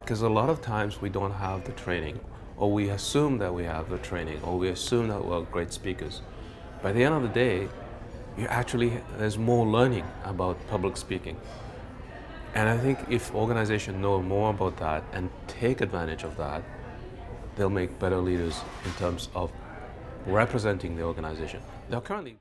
Because a lot of times we don't have the training, or we assume that we have the training, or we assume that we're great speakers. By the end of the day, you actually there's more learning about public speaking. And I think if organizations know more about that and take advantage of that, they'll make better leaders in terms of representing the organization. Now currently